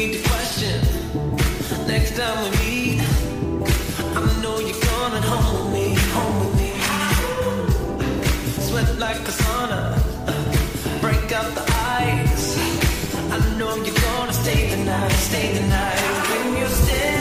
need to question. Next time we meet, I know you're coming home with me, home with me. Sweat like a sauna, break out the ice. I know you're gonna stay the night, stay the night. when you stay.